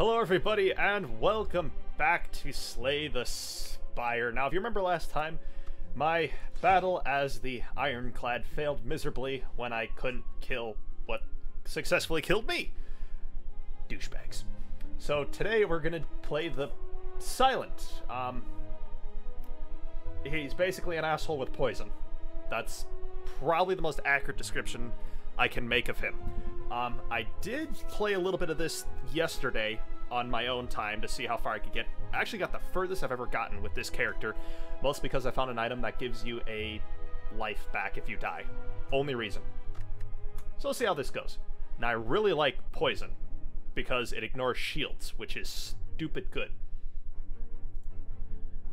Hello, everybody, and welcome back to Slay the Spire. Now, if you remember last time, my battle as the Ironclad failed miserably when I couldn't kill what successfully killed me. Douchebags. So today we're gonna play the Silent. Um, he's basically an asshole with poison. That's probably the most accurate description I can make of him. Um, I did play a little bit of this yesterday on my own time to see how far I could get. I actually got the furthest I've ever gotten with this character, mostly because I found an item that gives you a life back if you die. Only reason. So let's see how this goes. Now, I really like Poison, because it ignores shields, which is stupid good.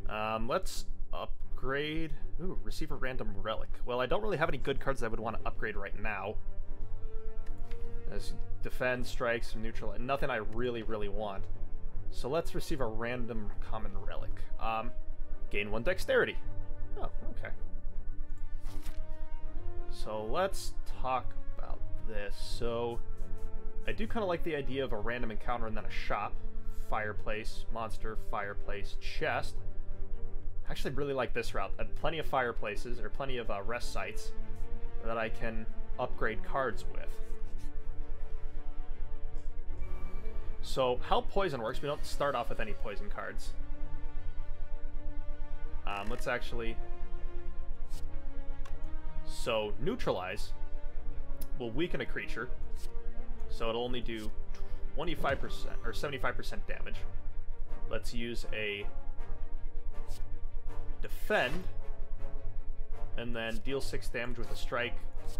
Um, let's upgrade... Ooh, receive a random relic. Well, I don't really have any good cards I would want to upgrade right now. As defend, strikes, neutral, and nothing I really, really want. So let's receive a random common relic. Um, gain one dexterity. Oh, okay. So let's talk about this. So I do kind of like the idea of a random encounter and then a shop. Fireplace, monster, fireplace, chest. I actually really like this route. I have plenty of fireplaces, or plenty of uh, rest sites that I can upgrade cards with. So how poison works, we don't start off with any poison cards. Um, let's actually... So neutralize will weaken a creature, so it'll only do 25% or 75% damage. Let's use a defend, and then deal 6 damage with a strike,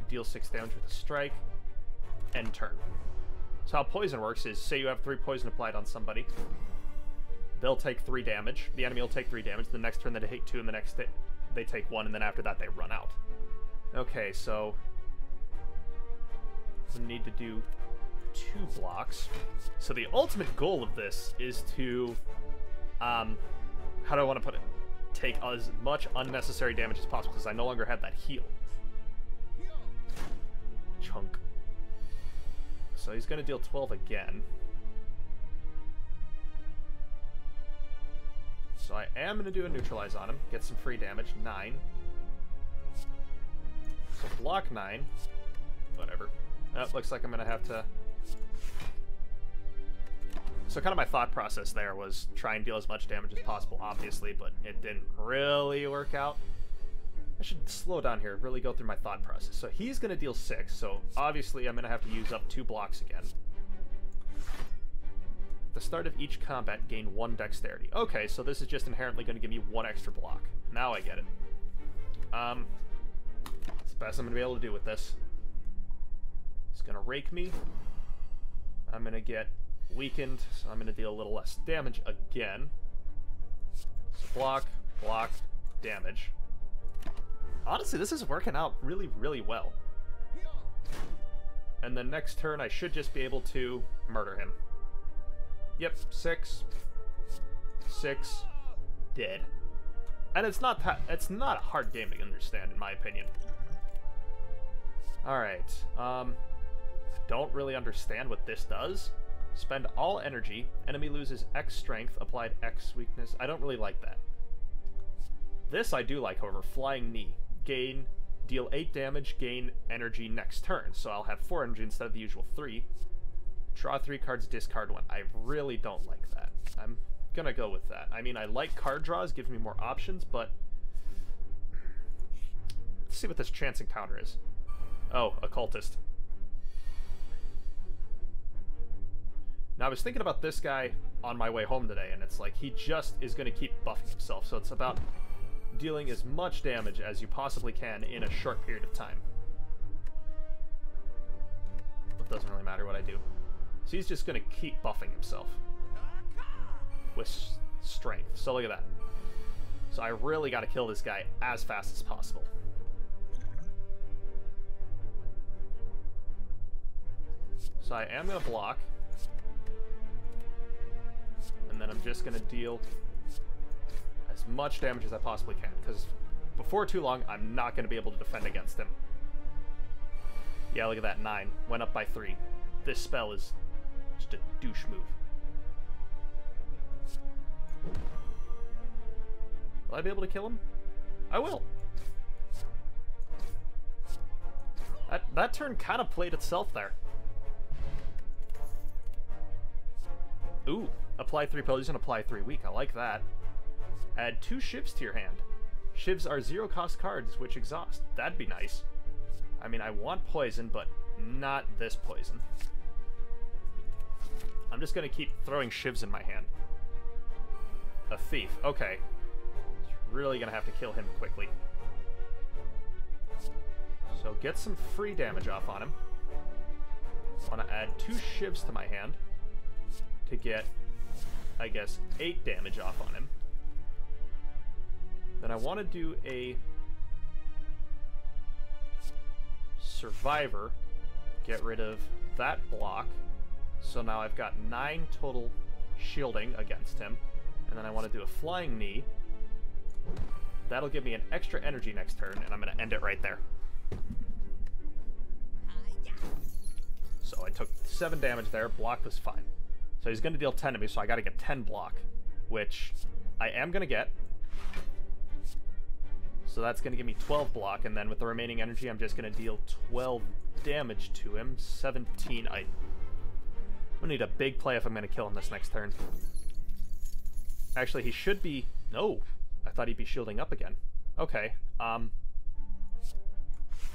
deal 6 damage with a strike, end turn. So how poison works is, say you have three poison applied on somebody, they'll take three damage. The enemy will take three damage. The next turn they take two, and the next they take one, and then after that they run out. Okay, so we need to do two blocks. So the ultimate goal of this is to, um, how do I want to put it? Take as much unnecessary damage as possible because I no longer have that heal. So he's going to deal 12 again. So I am going to do a neutralize on him, get some free damage, 9. So block 9. Whatever. Oh, looks like I'm going to have to... So kind of my thought process there was try and deal as much damage as possible, obviously, but it didn't really work out. I should slow down here, really go through my thought process. So he's going to deal 6, so obviously I'm going to have to use up two blocks again. At the start of each combat, gain 1 dexterity. Okay, so this is just inherently going to give me one extra block. Now I get it. Um, it's the best I'm going to be able to do with this. He's going to rake me. I'm going to get weakened, so I'm going to deal a little less damage again. So block, block, damage. Honestly, this is working out really, really well. And the next turn, I should just be able to murder him. Yep, six, six, dead. And it's not that, it's not a hard game to understand, in my opinion. All right, um, don't really understand what this does. Spend all energy. Enemy loses X strength, applied X weakness. I don't really like that. This I do like, however, Flying Knee gain, deal 8 damage, gain energy next turn. So I'll have 4 energy instead of the usual 3. Draw 3 cards, discard 1. I really don't like that. I'm gonna go with that. I mean, I like card draws, gives me more options, but... Let's see what this chance encounter is. Oh, Occultist. Now, I was thinking about this guy on my way home today, and it's like, he just is going to keep buffing himself, so it's about dealing as much damage as you possibly can in a short period of time. It doesn't really matter what I do. So he's just going to keep buffing himself with strength. So look at that. So I really got to kill this guy as fast as possible. So I am going to block. And then I'm just going to deal much damage as I possibly can, because before too long, I'm not going to be able to defend against him. Yeah, look at that, 9. Went up by 3. This spell is just a douche move. Will I be able to kill him? I will! That, that turn kind of played itself there. Ooh, apply 3 poison, apply 3 weak. I like that. Add two shivs to your hand. Shivs are zero cost cards which exhaust. That'd be nice. I mean, I want poison, but not this poison. I'm just gonna keep throwing shivs in my hand. A thief. Okay. Really gonna have to kill him quickly. So get some free damage off on him. Want to add two shivs to my hand to get, I guess, eight damage off on him. Then I want to do a survivor, get rid of that block. So now I've got nine total shielding against him. And then I want to do a flying knee. That'll give me an extra energy next turn, and I'm going to end it right there. So I took 7 damage there. Block was fine. So he's going to deal 10 to me, so I got to get 10 block, which I am going to get. So that's going to give me 12 block, and then with the remaining energy, I'm just going to deal 12 damage to him. 17. I, I'm going to need a big play if I'm going to kill him this next turn. Actually, he should be... No! I thought he'd be shielding up again. Okay. Um,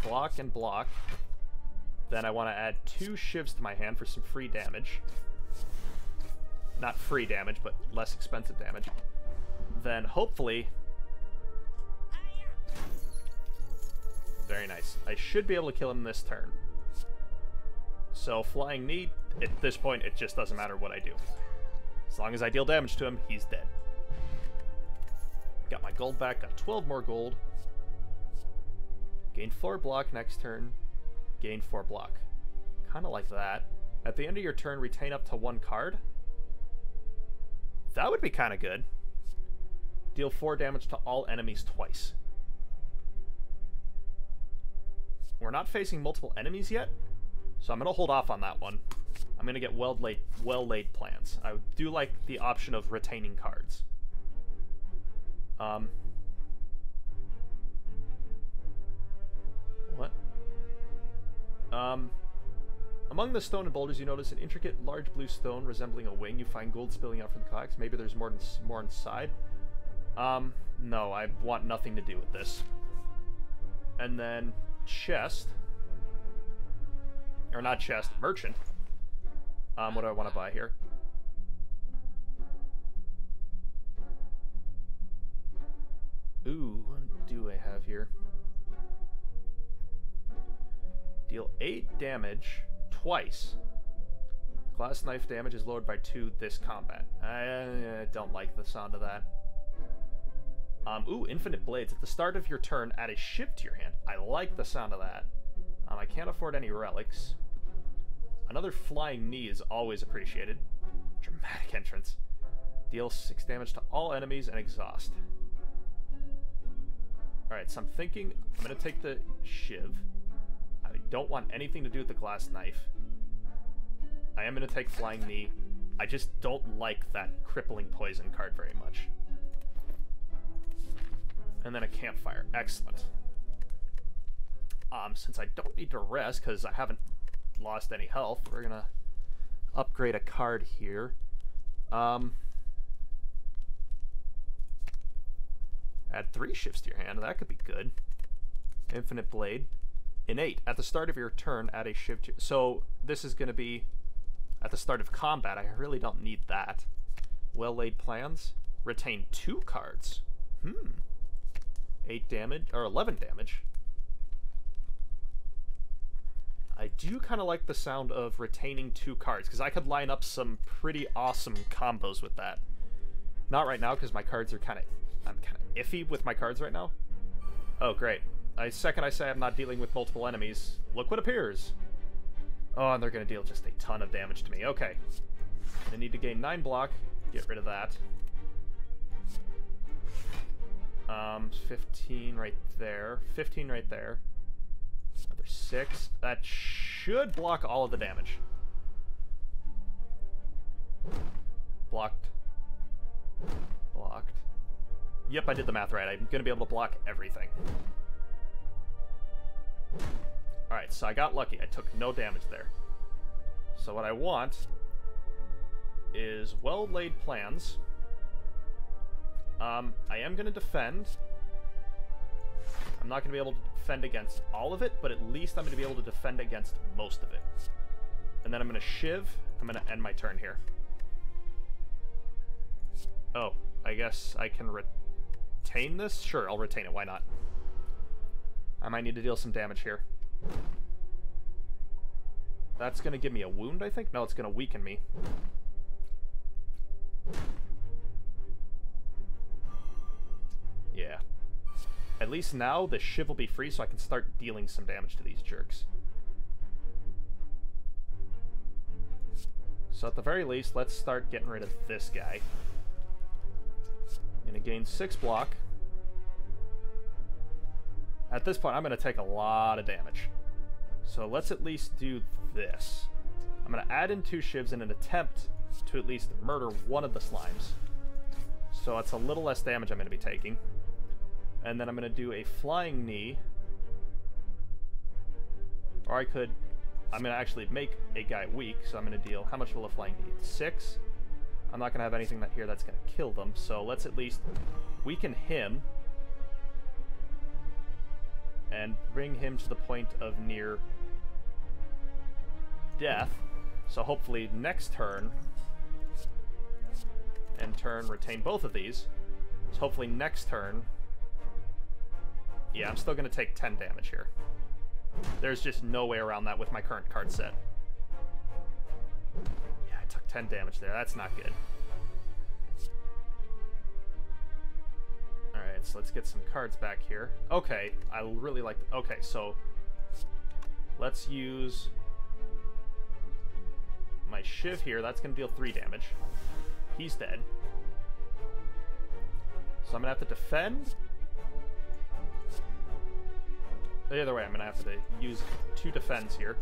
block and block. Then I want to add two shivs to my hand for some free damage. Not free damage, but less expensive damage. Then hopefully... Very nice. I should be able to kill him this turn. So Flying Knee, at this point, it just doesn't matter what I do. As long as I deal damage to him, he's dead. Got my gold back, got 12 more gold. Gain 4 block next turn. Gain 4 block. Kind of like that. At the end of your turn, retain up to one card. That would be kind of good. Deal 4 damage to all enemies twice. We're not facing multiple enemies yet, so I'm going to hold off on that one. I'm going to get well-laid well -laid plans. I do like the option of retaining cards. Um, what? Um, among the stone and boulders, you notice an intricate, large blue stone resembling a wing. You find gold spilling out from the cracks. Maybe there's more, more inside. Um, no, I want nothing to do with this. And then chest. Or not chest, merchant. Um, what do I want to buy here? Ooh, what do I have here? Deal 8 damage twice. Glass knife damage is lowered by 2 this combat. I, don't like the sound of that. Um, ooh, infinite blades. At the start of your turn, add a shiv to your hand. I like the sound of that. Um, I can't afford any relics. Another flying knee is always appreciated. Dramatic entrance. Deal 6 damage to all enemies and exhaust. Alright, so I'm thinking I'm going to take the Shiv. I don't want anything to do with the glass knife. I am going to take Flying Knee. I just don't like that crippling poison card very much. And then a campfire. Excellent. Um, since I don't need to rest because I haven't lost any health, we're going to upgrade a card here. Um, Add three shivs to your hand. That could be good. Infinite Blade. Innate. At the start of your turn, add a shiv. So this is going to be at the start of combat. I really don't need that. Well-laid plans. Retain two cards. Hmm. 8 damage, or 11 damage. I do kind of like the sound of retaining two cards, because I could line up some pretty awesome combos with that. Not right now, because my cards are kind of I'm kind of iffy with my cards right now. Oh, great. I second I say I'm not dealing with multiple enemies, look what appears. Oh, and they're going to deal just a ton of damage to me. Okay. I need to gain 9 block. Get rid of that. Um, 15 right there. 15 right there. Another 6. That should block all of the damage. Blocked. Blocked. Yep, I did the math right. I'm going to be able to block everything. Alright, so I got lucky. I took no damage there. So what I want is well-laid plans. Um, I am going to defend. I'm not going to be able to defend against all of it, but at least I'm going to be able to defend against most of it. And then I'm going to shiv. I'm going to end my turn here. Oh, I guess I can retain this? Sure, I'll retain it. Why not? I might need to deal some damage here. That's going to give me a wound, I think? No, it's going to weaken me. At least now the Shiv will be free so I can start dealing some damage to these jerks. So at the very least, let's start getting rid of this guy. Gonna gain six block. At this point, I'm gonna take a lot of damage. So let's at least do this. I'm gonna add in two shivs in an attempt to at least murder one of the slimes. So it's a little less damage I'm gonna be taking. And then I'm gonna do a flying knee. Or I could I'm going to actually make a guy weak, so I'm going to deal... How much will a flying need? Six? I'm not going to have anything that here that's going to kill them, so let's at least weaken him. And bring him to the point of near death. So hopefully next turn... And turn, retain both of these. So hopefully next turn... Yeah, I'm still going to take 10 damage here. There's just no way around that with my current card set. Yeah, I took 10 damage there. That's not good. Alright, so let's get some cards back here. Okay, I really like... Okay, so... Let's use... My Shiv here. That's going to deal 3 damage. He's dead. So I'm going to have to defend Either way, I'm going to have to use two defense here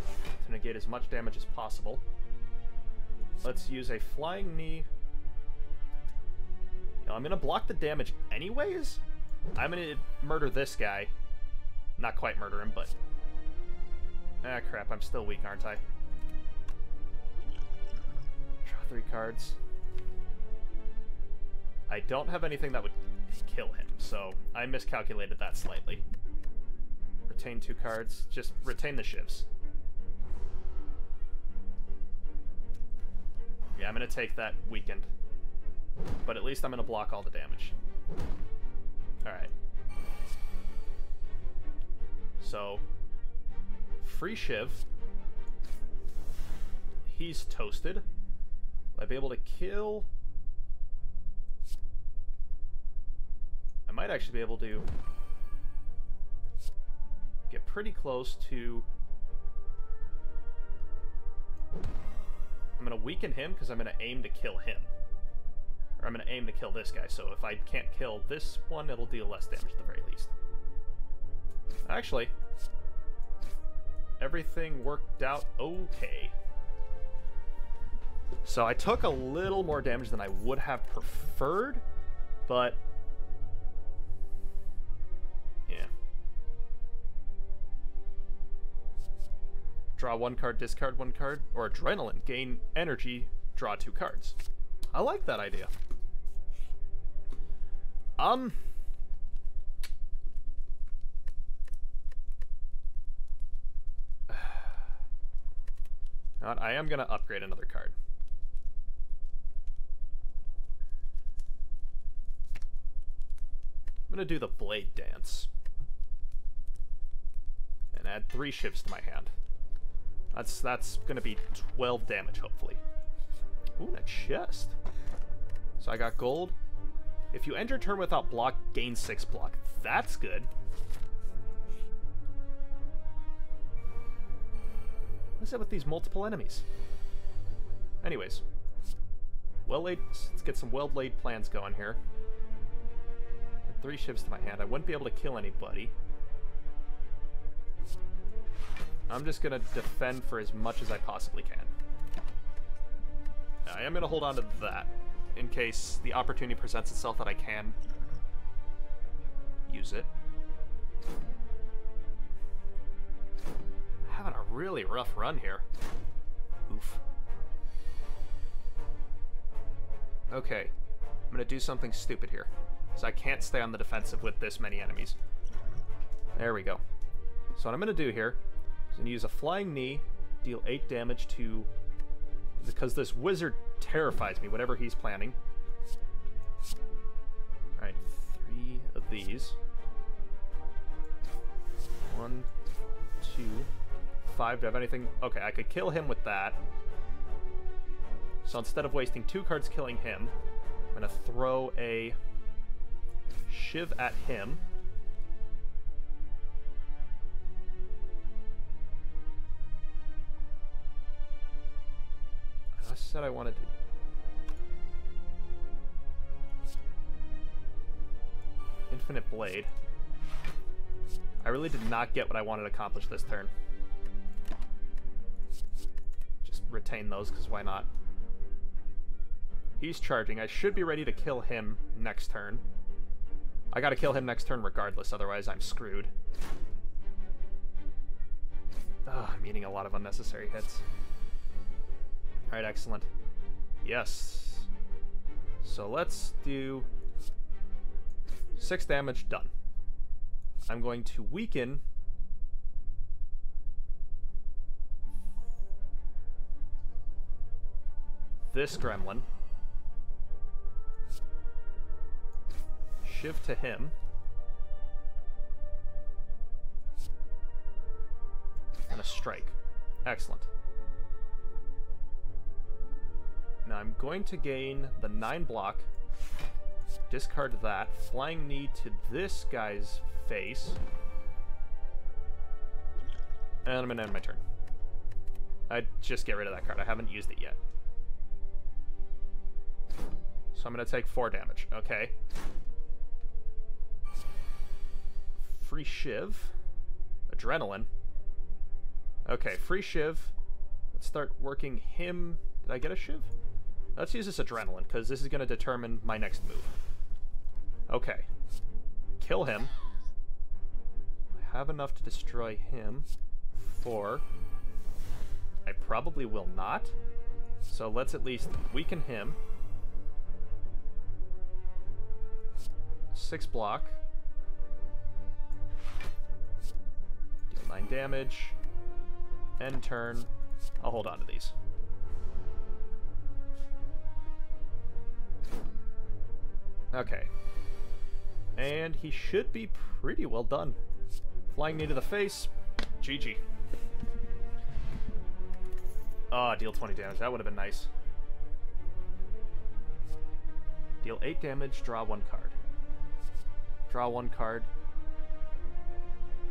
to negate as much damage as possible. Let's use a flying knee. I'm going to block the damage anyways. I'm going to murder this guy. Not quite murder him, but... Ah, crap. I'm still weak, aren't I? Draw three cards. I don't have anything that would kill him, so I miscalculated that slightly. Retain two cards. Just retain the shivs. Yeah, I'm going to take that weakened. But at least I'm going to block all the damage. Alright. So, free Shiv. He's toasted. Will I be able to kill... I might actually be able to get pretty close to... I'm going to weaken him because I'm going to aim to kill him. Or I'm going to aim to kill this guy, so if I can't kill this one, it'll deal less damage at the very least. Actually, everything worked out okay. So I took a little more damage than I would have preferred, but Draw one card, discard one card. Or Adrenaline, gain energy, draw two cards. I like that idea. Um... I am going to upgrade another card. I'm going to do the Blade Dance. And add three shivs to my hand. That's that's gonna be 12 damage, hopefully. Ooh, a chest. So I got gold. If you enter turn without block, gain 6 block. That's good. What's up with these multiple enemies? Anyways. Well-laid... Let's get some well-laid plans going here. Three shivs to my hand. I wouldn't be able to kill anybody. I'm just going to defend for as much as I possibly can. I am going to hold on to that in case the opportunity presents itself that I can use it. Having a really rough run here. Oof. Okay. I'm gonna do something stupid here. So I can't stay on the defensive with this many enemies. There we go. So what I'm gonna do here is I'm gonna use a flying knee, deal 8 damage to because this wizard terrifies me, whatever he's planning. Alright, three of these. One, two, five. Do I have anything? Okay, I could kill him with that. So instead of wasting two cards killing him, I'm going to throw a Shiv at him. Said I wanted to... Infinite Blade. I really did not get what I wanted to accomplish this turn. Just retain those, because why not? He's charging. I should be ready to kill him next turn. I gotta kill him next turn regardless, otherwise I'm screwed. Ugh, I'm eating a lot of unnecessary hits. Alright, excellent. Yes. So let's do six damage, done. I'm going to weaken this gremlin. Shiv to him. And a strike. Excellent. Now I'm going to gain the 9 block, discard that, flying knee to this guy's face, and I'm going to end my turn. I just get rid of that card. I haven't used it yet. So I'm going to take 4 damage. Okay. Free Shiv. Adrenaline. Okay, free Shiv. Let's start working him. Did I get a Shiv? Let's use this adrenaline, because this is going to determine my next move. Okay. Kill him. I have enough to destroy him. Four. I probably will not. So let's at least weaken him. Six block. Deal nine damage. End turn. I'll hold on to these. Okay. And he should be pretty well done. Flying knee to the face. GG. Ah, oh, deal 20 damage. That would have been nice. Deal 8 damage, draw 1 card. Draw 1 card.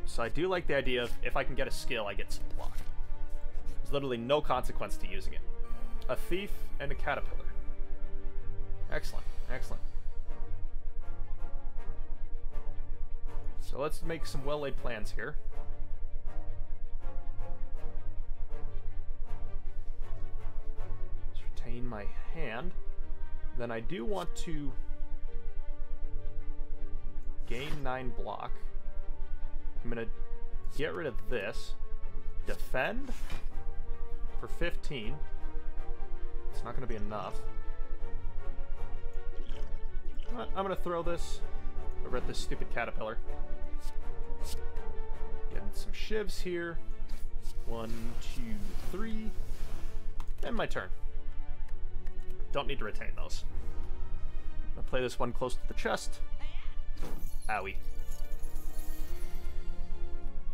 So I do like the idea of if I can get a skill, I get some block. There's literally no consequence to using it. A thief and a caterpillar. Excellent, excellent. So let's make some well-laid plans here. Let's retain my hand. Then I do want to gain 9 block. I'm going to get rid of this. Defend for 15. It's not going to be enough. I'm going to throw this over at this stupid caterpillar. Getting some shivs here. One, two, three. And my turn. Don't need to retain those. I'll play this one close to the chest. Owie.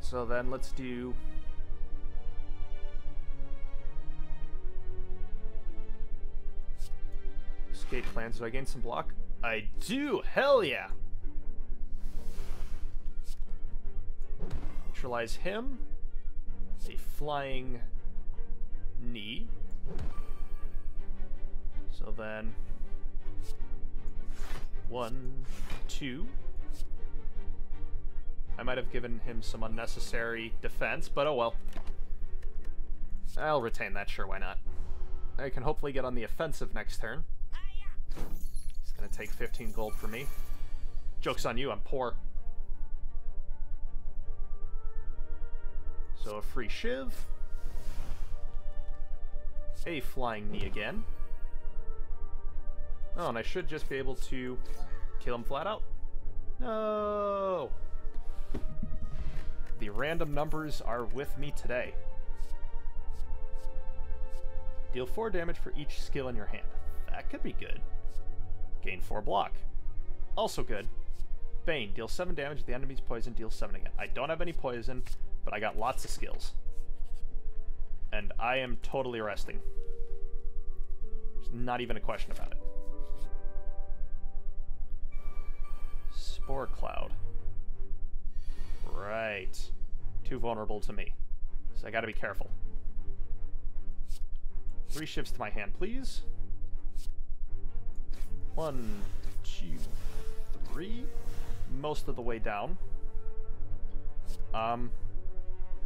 So then let's do... Escape plans. Do I gain some block? I do! Hell yeah! Neutralize him. It's A flying knee. So then, one, two. I might have given him some unnecessary defense, but oh well. I'll retain that, sure, why not. I can hopefully get on the offensive next turn. He's gonna take 15 gold for me. Joke's on you, I'm poor. So a free Shiv. A flying knee again. Oh, and I should just be able to kill him flat out. No! The random numbers are with me today. Deal 4 damage for each skill in your hand. That could be good. Gain 4 block. Also good. Bane, deal 7 damage the enemy's poison, deal 7 again. I don't have any poison, but I got lots of skills. And I am totally resting. There's not even a question about it. Spore Cloud. Right. Too vulnerable to me. So I gotta be careful. Three shivs to my hand, please. One, two, three. Most of the way down. Um,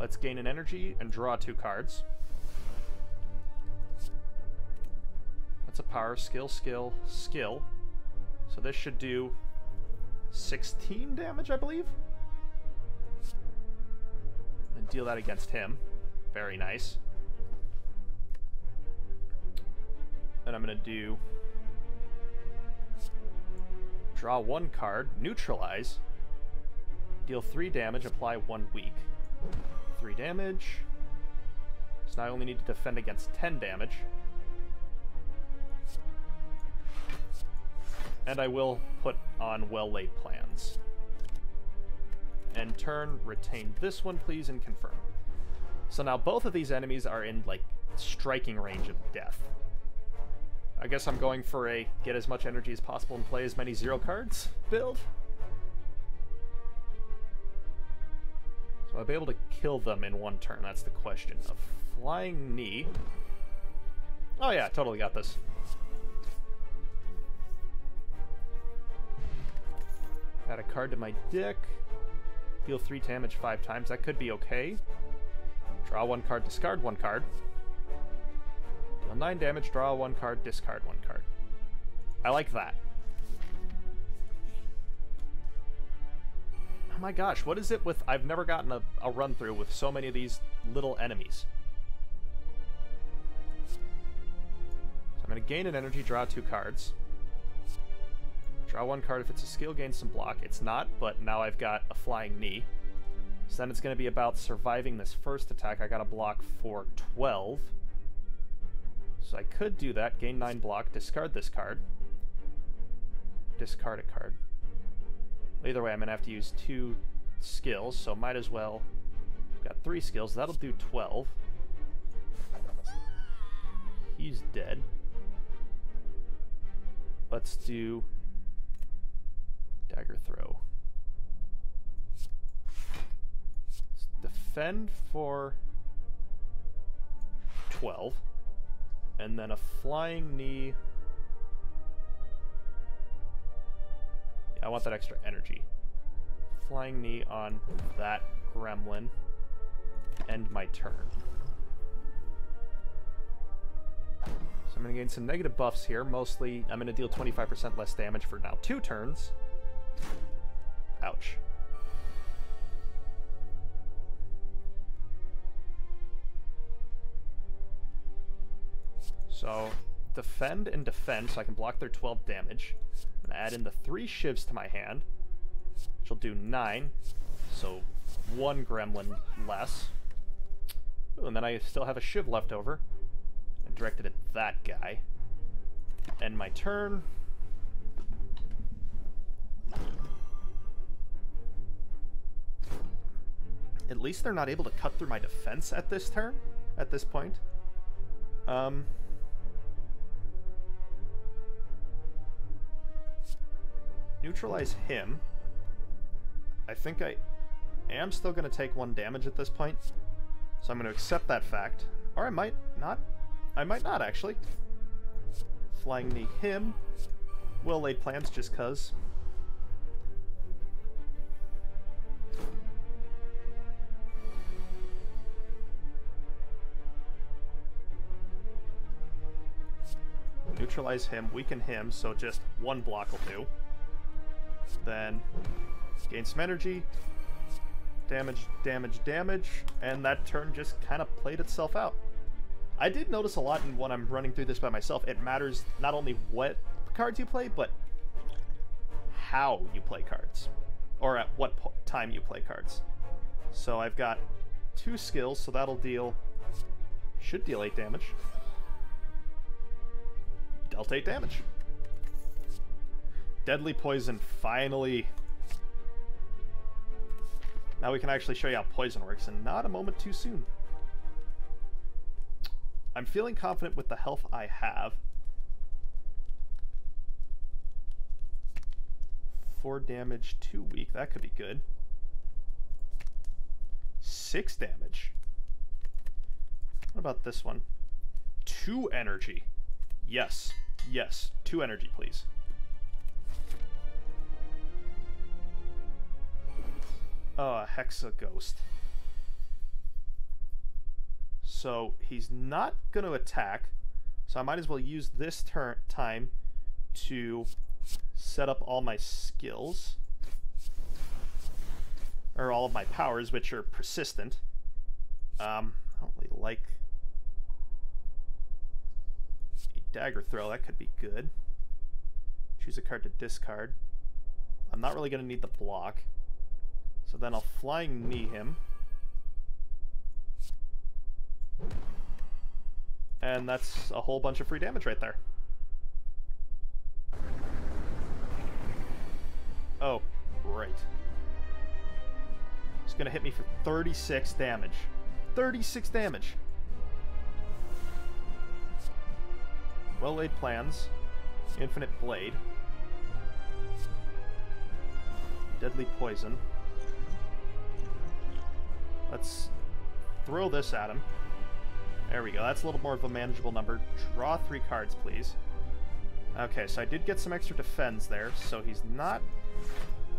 let's gain an energy and draw two cards. That's a power, skill, skill, skill. So this should do 16 damage, I believe? And deal that against him. Very nice. And I'm going to do... Draw one card, neutralize, deal three damage, apply one weak. Three damage. So now I only need to defend against 10 damage. And I will put on well-laid plans. And turn, retain this one, please, and confirm. So now both of these enemies are in, like, striking range of death. I guess I'm going for a get as much energy as possible and play as many zero cards build. So I'll be able to kill them in one turn, that's the question. A flying knee. Oh yeah, totally got this. Add a card to my deck. Deal 3 damage 5 times. That could be okay. Draw one card, discard one card. Deal 9 damage, draw one card, discard one card. I like that. My gosh, what is it with... I've never gotten a, a run through with so many of these little enemies. So I'm going to gain an energy, draw two cards. Draw one card if it's a skill, gain some block. It's not, but now I've got a flying knee. So then it's going to be about surviving this first attack. I got a block for 12. So I could do that, gain 9 block, discard this card. Discard a card. Either way, I'm going to have to use two skills, so might as well... Got three skills, that'll do 12. He's dead. Let's do dagger throw. Let's defend for 12. And then a flying knee. I want that extra energy. Flying knee on that gremlin. End my turn. So I'm going to gain some negative buffs here. Mostly, I'm going to deal 25% less damage for now two turns. Ouch. So, defend and defend, so I can block their 12 damage. Add in the three shivs to my hand, which will do 9, so one gremlin less. Ooh, and then I still have a shiv left over. I directed at that guy. End my turn. At least they're not able to cut through my defense at this turn, at this point. Um, neutralize him. I think I am still going to take one damage at this point, so I'm going to accept that fact. Or I might not. I might not, actually. Flying knee him. Well laid plans just cuz. Neutralize him, weaken him, so just one block will do. Then gain some energy, damage, damage, damage, and that turn just kind of played itself out. I did notice a lot in when I'm running through this by myself. It matters not only what cards you play, but how you play cards, or at what time you play cards. So I've got two skills, so that'll deal, should deal 8 damage. Dealt 8 damage. Deadly Poison finally now we can actually show you how poison works, and not a moment too soon. I'm feeling confident with the health I have. Four damage, two weak. That could be good. Six damage. What about this one? Two energy. Yes. Yes. Two energy, please. Oh, a Hexaghost. So he's not going to attack. So I might as well use this turn time to set up all my skills. Or all of my powers, which are persistent. Um, I don't really like a dagger throw. That could be good. Choose a card to discard. I'm not really going to need the block. So then I'll flying knee him. And that's a whole bunch of free damage right there. Oh, right. He's gonna hit me for 36 damage. 36 damage! Well laid plans. Infinite Blade. Deadly Poison. Let's throw this at him. There we go. That's a little more of a manageable number. Draw three cards, please. Okay, so I did get some extra defense there, so he's not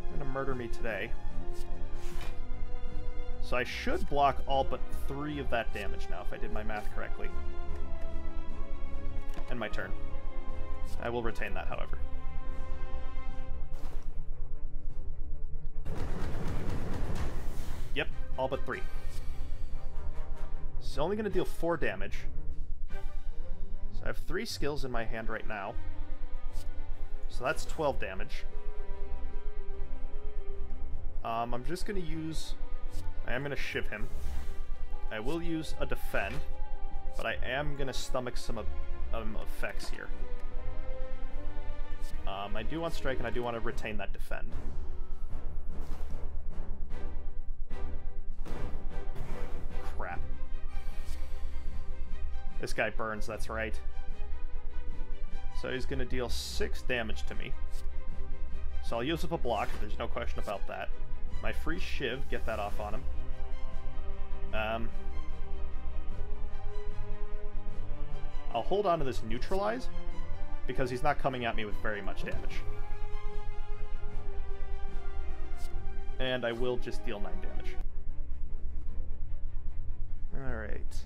going to murder me today. So I should block all but three of that damage now, if I did my math correctly. And my turn. I will retain that, however. All but three. It's only going to deal four damage. So I have three skills in my hand right now. So that's 12 damage. Um, I'm just going to use... I am going to shiv him. I will use a defend, but I am going to stomach some um, effects here. Um, I do want strike, and I do want to retain that defend. This guy burns, that's right. So he's going to deal 6 damage to me. So I'll use up a block, there's no question about that. My free Shiv, get that off on him. Um, I'll hold on to this Neutralize, because he's not coming at me with very much damage. And I will just deal 9 damage. Alright.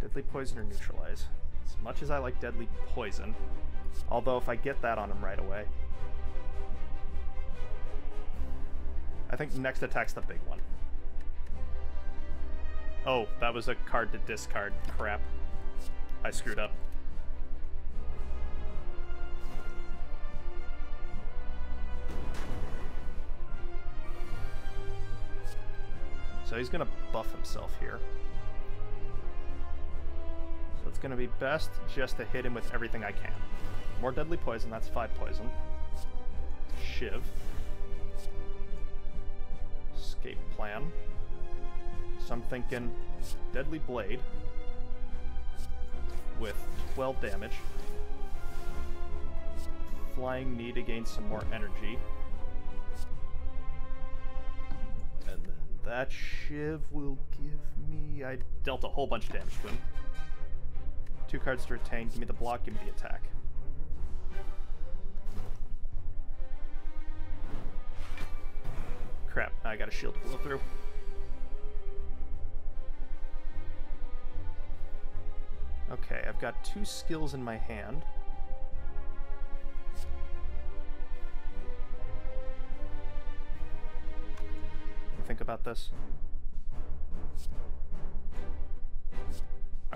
Deadly Poison or Neutralize. As much as I like Deadly Poison, although if I get that on him right away... I think next attack's the big one. Oh, that was a card to discard. Crap. I screwed up. So he's to buff himself here. It's going to be best just to hit him with everything I can. More deadly poison, that's 5 poison. Shiv. Escape plan. So I'm thinking Deadly Blade with 12 damage. Flying knee to gain some more energy. And then that Shiv will give me... I dealt a whole bunch of damage to him. Two cards to retain. Give me the block, give me the attack. Crap, I got a shield to blow through. Okay, I've got two skills in my hand. think about this?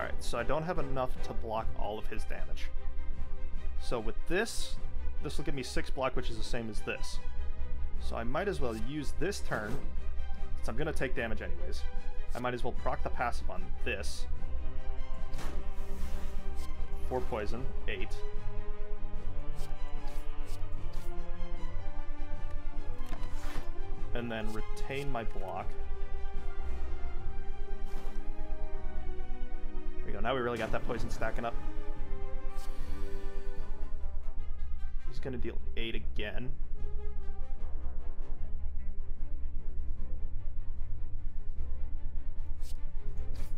Alright, so I don't have enough to block all of his damage. So with this, this will give me 6 block, which is the same as this. So I might as well use this turn, since I'm going to take damage anyways. I might as well proc the passive on this. 4 poison, 8. And then retain my block. We go, now we really got that poison stacking up. He's gonna deal 8 again.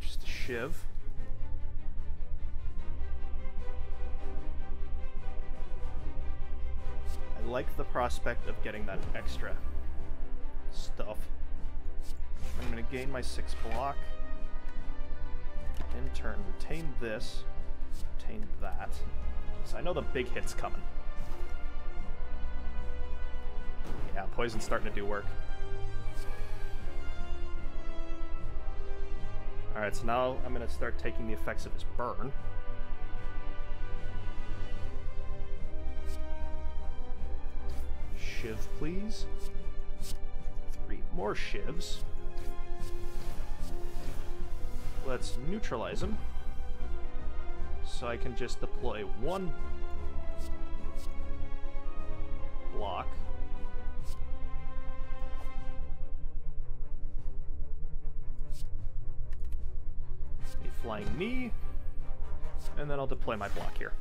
Just a shiv. I like the prospect of getting that extra stuff. I'm going to gain my 6 block. In turn, retain this. Retain that. So I know the big hit's coming. Yeah, poison's starting to do work. Alright, so now I'm going to start taking the effects of his burn. Shiv, please. Three more shivs. Let's neutralize him. So I can just deploy one block. A flying knee. And then I'll deploy my block here.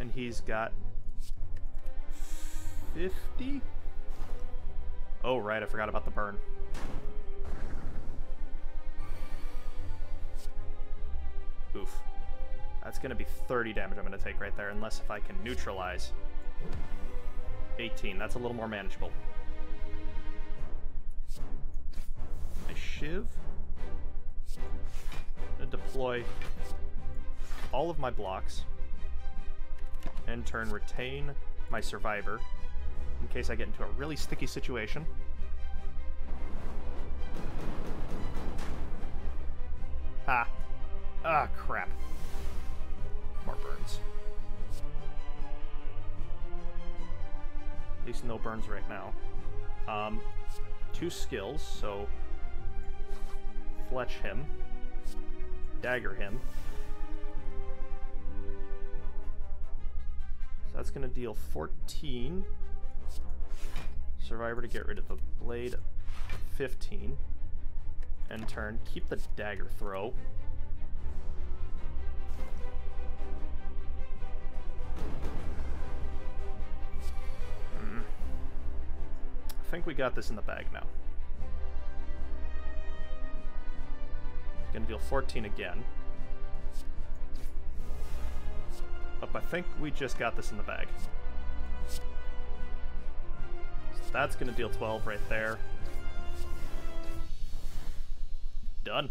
And he's got 50? Oh, right, I forgot about the burn. Oof. That's going to be 30 damage I'm going to take right there, unless if I can neutralize. 18, that's a little more manageable. I shiv. And deploy all of my blocks. And turn retain my survivor in case I get into a really sticky situation. Ah, crap. More burns. At least no burns right now. Um, two skills, so fletch him, dagger him. So that's going to deal 14. Survivor to get rid of the blade 15. End turn. Keep the dagger throw. Think we got this in the bag now. Gonna deal 14 again. Up, I think we just got this in the bag. That's going to deal 12 right there. Done.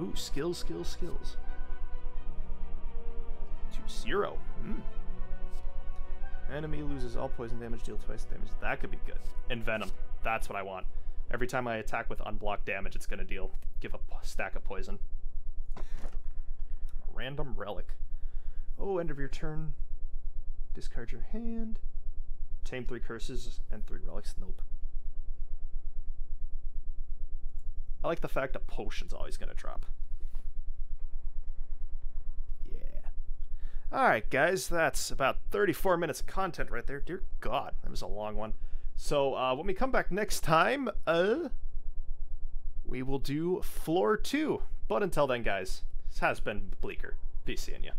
Ooh, skills, skills, skills. Zero. Mm. Enemy loses all poison damage, deal twice damage. That could be good. And Envenom. That's what I want. Every time I attack with unblocked damage, it's going to deal, give a stack of poison random relic. Oh, end of your turn. Discard your hand. Tame three curses and three relics. Nope. I like the fact that potion's always going to drop. Yeah. Alright, guys, that's about 34 minutes of content right there. Dear God, that was a long one. So, uh, when we come back next time, uh, we will do floor two. But until then, guys, this has been Bleaker. Peace seeing you.